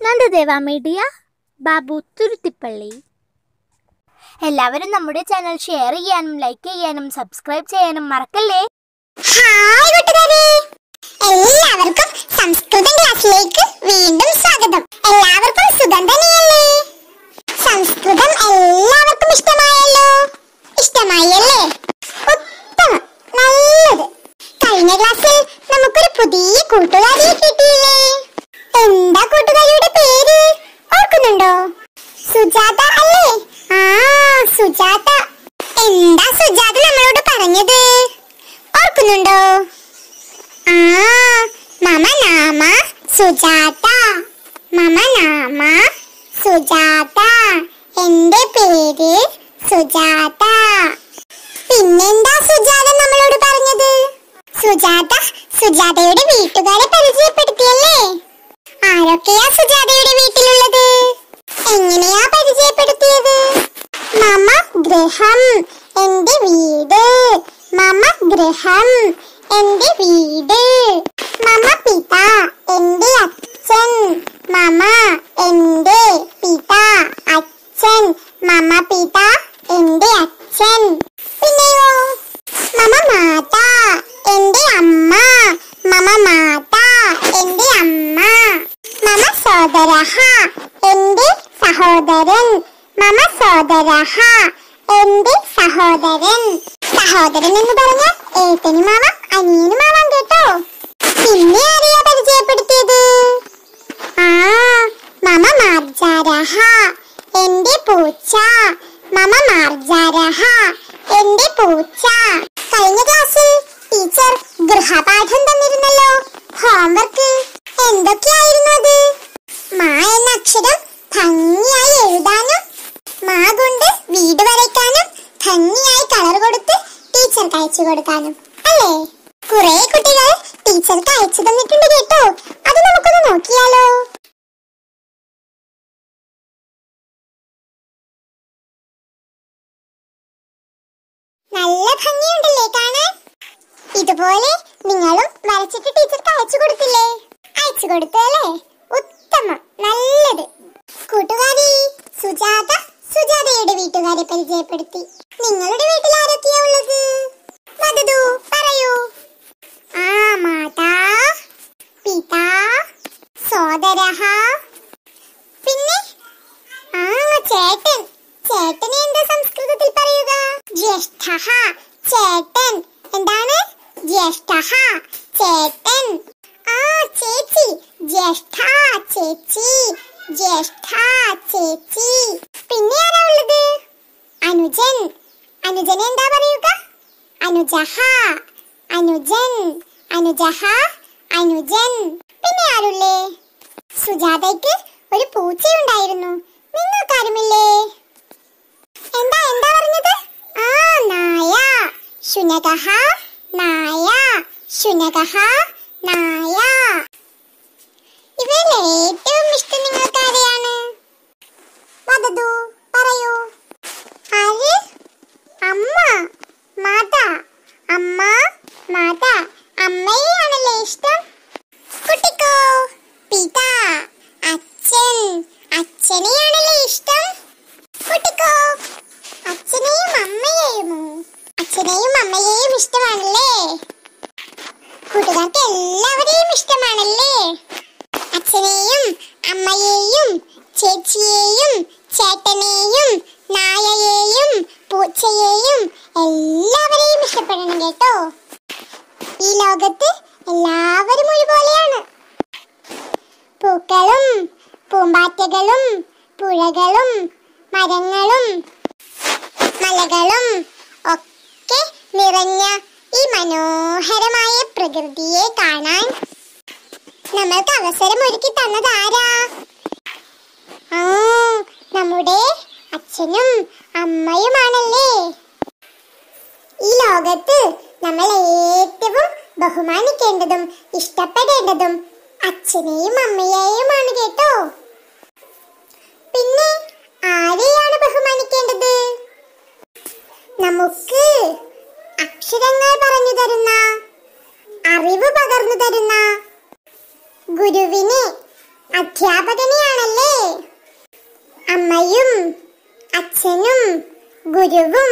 നന്ദദേവ media Babu Thuruthippally. എല്ലാവരും നമ്മുടെ channel share ചെയ്യാനും ലൈക്ക് ചെയ്യാനും സബ്സ്ക്രൈബ് ചെയ്യാനും മറക്കല്ലേ? എല്ലാവർക്കും സംസ്കൃതം ക്ലാസ്സിലേക്ക് വീണ്ടും സ്വാഗതം. എല്ലാവർക്കും സുഖം തന്നെയല്ലേ? സംസ്കൃതം എല്ലാവർക്കും ഇഷ്ടമായല്ലോ? ഇഷ്ടമായല്ലേ ഉത്തമം നല്ലത് കഴിഞ്ഞ ക്ലാസ്സിൽ നമുക്കൊരു പുതിയ കൂട്ടുകാരിയെ കിട്ടിയില്ലേ എന്താ കൂട്ടുകാരിയുടെ പേര് ഓർക്കുന്നുണ്ടോ സുജാത അല്ലേ ആ സുജാത എന്താ സുജാത നമ്മളോട് പറഞ്ഞത് ഓർക്കുന്നുണ്ടോ ആ മമ നാമ സുജാത മമ നാമ സുജാത. എന്റെ പേര് സുജാത. പിന്നെന്താ സുജാത നമ്മളോട് പറഞ്ഞത്? സുജാത സുജാതയുടെ വീട്ടുകാരെ പരിചയപ്പെടുത്തിയല്ലേ? ആരൊക്കെയാ സുജാതയുടെ വീട്ടിലുള്ളത്? എങ്ങനെയാ പരിചയപ്പെടുത്തിയത്? മമ ഗ്രഹം എന്റെ വീട്. മമ ഗ്രഹം എന്റെ വീട്. മമ പിത എന്റെ അച്ഛൻ. മമ എന്റെ പിത അച്ഛൻ. മമ പിത എന്റെ അച്ഛൻ. പിന്നെയോ? മമ മാത എന്റെ അമ്മ. മമ മാത എന്റെ അമ്മ. മമ സോദരഹ എന്റെ സഹോദരൻ. മമ സോദരഹ എന്റെ സഹോദരൻ. സഹോദരൻ എന്ന് പറഞ്ഞാൽ ഏട്ടനുമാവാം അനിയനുമാവാം കേട്ടോ. പിന്നെ ആരെയാ പരിചയപ്പെടുത്തിയത്? മമ മാർജാരഹ. എന്റെ പൂച്ച. മമ മാർജാരഹ. എന്റെ പൂച്ച. കഴിഞ്ഞ ക്ലാസ്സിൽ ടീച്ചർ ഗൃഹപാഠം തന്നിരുന്നല്ലോ. ഹോംവർക്ക്. എന്തൊക്കെയായിരുന്നു അത്? മാ എന്ന അക്ഷരം ഭംഗിയായി എഴുതാനും മാ കൊണ്ട് വീട് വരയ്ക്കാനും ഭംഗിയായി കളർ കൊടുത്ത് ടീച്ചർക്ക് അയച്ചു കൊടുക്കാനും. അല്ലേ? കുറെ കുട്ടികൾ ടീച്ചർക്ക് അയച്ചു തന്നിട്ടുണ്ട് ഭംഗിയുണ്ടല്ലേ കാണാൻ? ഇതുപോലെ നിങ്ങളും വരച്ചിട്ട് ടീച്ചർക്ക് അയച്ചു കൊടുത്തില്ലേ? അയച്ചു കൊടുത്തല്ലേ ഉത്തമം നല്ലത്. കൂട്ടുകാരി സുജാത സുജാതയുടെ വീട്ടുകാരെ പരിചയപ്പെടുത്തി. നിങ്ങളുടെ വീട്ടിൽ ആരൊക്കെയാ ഉള്ളത് മധു പറയൂ ആ മാതാ പിതാ സോദരഹ പിന്നെ ആ ചേട്ടൻ ചേട്ടനെ എന്താ സംസ്കൃതത്തിൽ പറയുക ജ്യേഷ്ഠഹ ചേട്ടൻ എന്താണ് ജ്യേഷ്ഠഹ ചേട്ടൻ ആ ചേച്ചി ജ്യേഷ്ഠ ചേച്ചി ജ്യേഷ്ഠ ചേച്ചി. പിന്നെ ആരാ ഉള്ളത്? അനുജൻ. അനുജനെ എന്താ പറയുക? അനുജഹ. അനുജൻ. അനുജഹ. അനുജൻ. പിന്നെ ആരുള്ളേ സുജാതയ്ക്ക് ഒരു പൂച്ചയുണ്ടായിരുന്നു. നിങ്ങൾക്കാരുമില്ലേ? എന്താ എന്താ പറഞ്ഞത്? ആ നായ. ശുനകഹ നായ. ശുനകഹ നായ. ഇവരിൽ ഏറ്റവും ഇഷ്ടം നിങ്ങൾക്ക് ആരെയാണ് വധതു പറയൂ. ആര്? അമ്മ. മാത. അമ്മ മാത. അമ്മയെയാണല്ലേ ഇഷ്ടം? കുട്ടിക്കോ. പിതാ. അച്ഛൻ അച്ഛനെയാണല്ലേ ഇഷ്ടം കുട്ടിക്കോ അച്ഛനെയും അമ്മയെയുമോ അച്ഛനെയും അമ്മയെയും ഇഷ്ടമാണല്ലേ കൂട്ടുകാർക്ക് എല്ലാവരെയും ഇഷ്ടമാണല്ലേ അച്ഛനെയും അമ്മയെയും ചേച്ചിയെയും ചേട്ടനെയും നായയെയും പൂച്ചയെയും ഇഷ്ടപ്പെടണം കേട്ടോ. ഈ ലോകത്ത് എല്ലാവരും ഒരുപോലെയാണ്. പൂക്കളും പൂമ്പാറ്റകളും പുഴകളും മരങ്ങളും മലകളും ഒക്കെ നിറഞ്ഞ ഈ മനോഹരമായ പ്രകൃതിയെ കാണാൻ നമ്മൾക്ക് അവസരം ഒരുക്കി തന്നത് ആരാ ആ നമ്മുടെ അച്ഛനും അമ്മയുമാണല്ലേ? ഈ ലോകത്ത് നമ്മൾ ഏറ്റവും ബഹുമാനിക്കേണ്ടതും ഇഷ്ടപ്പെടേണ്ടതും അച്ഛനെയും അമ്മയെയുമാണ് കേട്ടോ. പിന്നെ ആരെയാണ് ബഹുമാനിക്കേണ്ടത്? നമുക്ക് അക്ഷരങ്ങൾ പറഞ്ഞു തരുന്ന അറിവ് പകർന്നു തരുന്ന ഗുരുവിനെ അധ്യാപകനെ അധ്യാപകനെയാണല്ലേ? അമ്മയും അച്ഛനും ഗുരുവും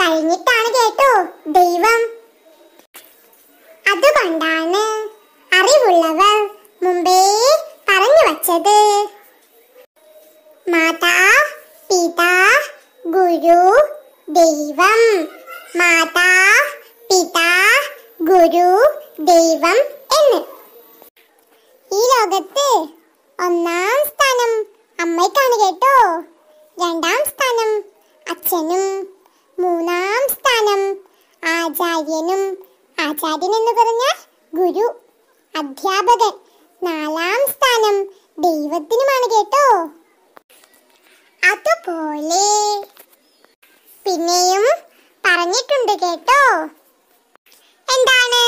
കഴിഞ്ഞിട്ടാണ് കേട്ടോ. ദൈവം. അതുകൊണ്ടാണ് അറിവുള്ളവർ മുമ്പേ പറഞ്ഞു വച്ചത്. മാതാ പിതാ ഗുരു ദൈവം. മാതാ പിതാ ഗുരു ദൈവം എന്ന്. ഈ ലോകത്ത് ഒന്നാം സ്ഥാനം അമ്മയ്ക്കാണ് കേട്ടോ. രണ്ടാം സ്ഥാനം അച്ഛനും മൂന്നാം സ്ഥാനം. ആചാര്യനും ആചാര്യൻ എന്ന് പറഞ്ഞാൽ ഗുരു അധ്യാപകൻ. നാലാം സ്ഥാനം ദൈവത്തിനുമാണ് കേട്ടോ. അതുപോലെ പിന്നെയും പറഞ്ഞിട്ടുണ്ട് കേട്ടോ. എന്താണ്?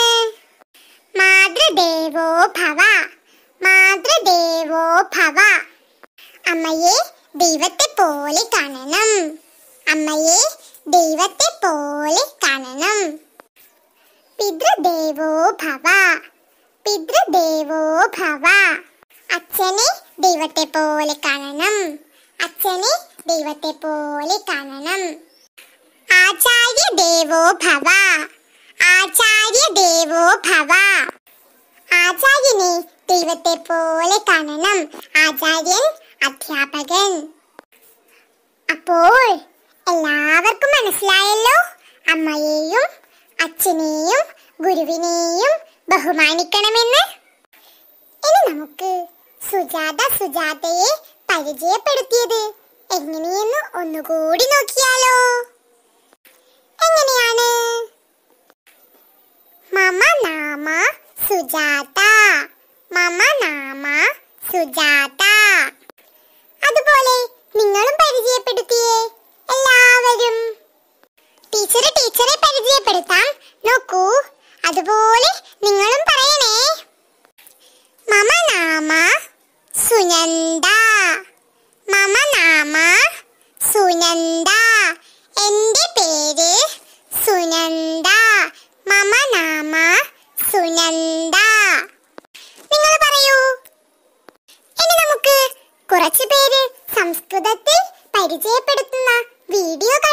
മാതൃദേവോ ഭവ മാതൃദേവോ ഭവ. അമ്മയെ ദൈവത്തെ പോലെ കാണണം. അമ്മയെ ദൈവത്തെ പോലെ കാണണം. പിതൃദേവോ ഭവ പിതൃദേവോ ഭവ. അച്ഛനെ ദൈവത്തെ പോലെ കാണണം. അച്ഛനെ ദൈവത്തെ പോലെ കാണണം. ആചാര്യ ദേവോ ഭവ ആചാര്യ ദേവോ ഭവ. ആചാര്യനെ ദൈവത്തെ പോലെ കാണണം. ആചാര്യൻ അധ്യാപകൻ. അപ്പോൾ എല്ലാവർക്കും മനസ്സിലായല്ലോ. അമ്മയെയും അച്ഛനെയും ഗുരുവിനെയും ബഹുമാനിക്കണമെന്ന്. ഇനി നമുക്ക് സുജാത സുജാതയെ പരിചയപ്പെടുത്തിയത് എങ്ങനെയെന്ന് ഒന്നുകൂടി നോക്കിയാലോ. എങ്ങനെയാണ്? മമ നാമ സുജാത. മമ നാമ സുജാത. അതുപോലെ നിങ്ങളും പരിചയപ്പെടുത്തിയേ. എല്ലാവരും ടീച്ചർ ടീച്ചറെ പരിചയപ്പെടുത്താം. നോക്കൂ അതുപോലെ നിങ്ങളും പറയണേ. മമ നാമ സുനന്ദ. മമ നാമ സുനന്ദ. എന്റെ പേര് സുനന്ദ. മമ നാമ സുനന്ദ. നിങ്ങൾ പറയൂ. ഇനി നമുക്ക് കുറച്ച് പേര് സംസ്കൃതത്തിൽ പരിചയപ്പെടുത്തുന്ന video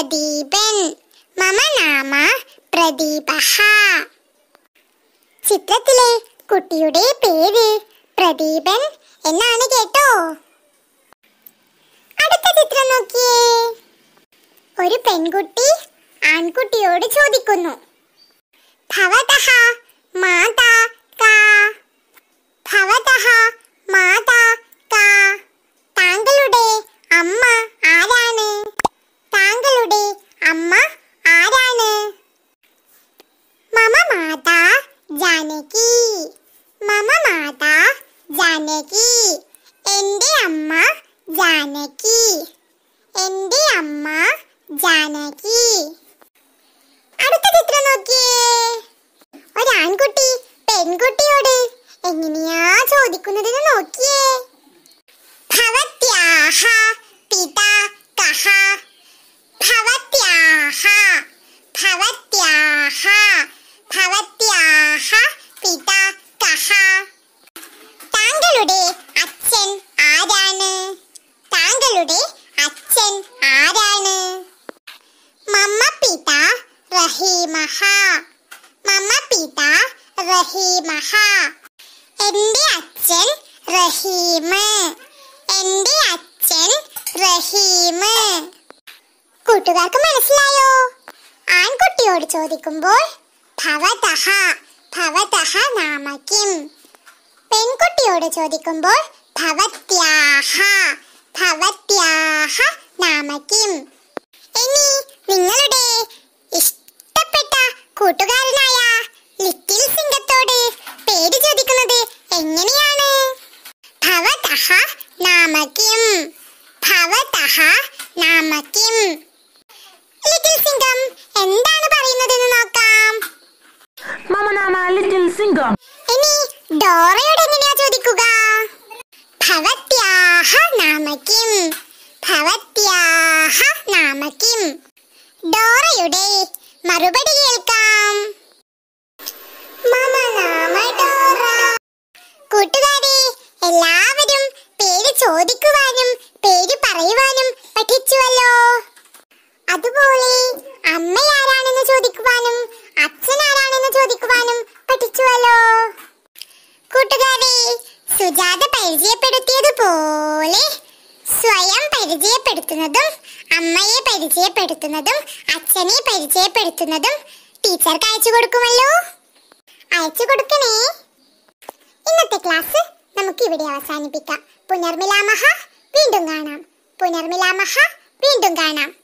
പ്രദീപൻ. മമ നാമ പ്രദീപ ചിത്രത്തിലെ കുട്ടിയുടെ പേര് പ്രദീപൻ എന്നാണ് കേട്ടോ. അടുത്ത ചിത്രം നോക്കിയേ. ഒരു പെൺകുട്ടി ആൺകുട്ടിയോട് ചോദിക്കുന്നു. ഭവതഹ മാതാ കാ. ഭവതഹ മാതാ കാ താങ്കളുടെ അമ്മ ആരാണ് താങ്കളുടെ അമ്മ ആരാണ് മമ മാതാ ജാനകി മമ മാതാ ജാനകി എന്റെ അമ്മ ജാനകി എന്റെ അമ്മ ജാനകി അടുത്ത ചിത്രം നോക്കിയേ ഒരാൺകുട്ടി പെൺകുട്ടിയോട് എങ്ങനെയാ ചോദിക്കുന്നതെന്ന് നോക്കിയേ ഭവത്യാഹ പിതാ കഹ ഭവത്യാഹ ഭവത്യാഹ ഭവത്യാഹ പിതാ കഹ താങ്കളുടെ അച്ഛൻ ആരാണ് താങ്കളുടെ അച്ഛൻ ആരാണ് മമ്മ പിത റഹീമഹ മമ്മ പിത റഹീമഹ എന്റെ അച്ഛൻ റഹീമ് എന്റെ അച്ഛൻ റഹീമ് കൂട്ടുകാർക്ക് മനസ്സിലായോ ആൺകുട്ടിയോട് ചോദിക്കുമ്പോൾ ഭവതഹ ഭവതഹ നാമക്കിം പെൺകുട്ടിയോട് ചോദിക്കുമ്പോൾ ഭവത്യാഹ ഭവത്യാഹ നാമക്കിം ഇനി നിങ്ങളുടെ ഇഷ്ടപ്പെട്ട കൂട്ടുകാരനായ ലിറ്റിൽ സിംഗത്തോട് പേര് ചോദിക്കുന്നത് എങ്ങനെയാണ്? ഭവതഹ നാമക്കിം ഭവതഹ നാമക്കിം ലിറ്റിൽ സിംഗം എന്താണ് പറയുന്നതെന്ന് നോക്കാം. Mama Nama Little Singer. ഇനി ഡോറയോട് എങ്ങനെയാ ചോദിക്കുക? ഭവത്യാഹ നാമക്കിം. ഭവത്യാഹ നാമക്കിം. ഡോറയുടെ മറുപടി കേൾക്കാം. മമ നാമ ഡോറ. കൂട്ടുകാരെ എല്ലാവരും പേര് ചോദിക്കുവാനും പേര് പറയുവാനും പഠിച്ചുവല്ലോ. അതുപോലെ അമ്മ ആരാണെന്ന് ചോദിക്കുവാനും അച്ഛൻ ആരാണെന്ന് ചോദിക്കുവാനും പഠിച്ചുവല്ലോ. കൂട്ടുകാരെ സുജാത പരിചയപ്പെടുത്തിയതുപോലെ സ്വയം പരിചയപ്പെടുത്തുന്നതും അമ്മയെ പരിചയപ്പെടുത്തുന്നതും അച്ഛനെ പരിചയപ്പെടുത്തുന്നതും ടീച്ചർക്ക് അയച്ചു കൊടുക്കുമല്ലോ. അയച്ചു കൊടുക്കണേ. ഇന്നത്തെ ക്ലാസ് നമുക്ക് ഇവിടെ അവസാനിപ്പിക്കാം. പുനർമിലാമഹ വീണ്ടും കാണാം. പുനർമിലാമഹ വീണ്ടും കാണാം.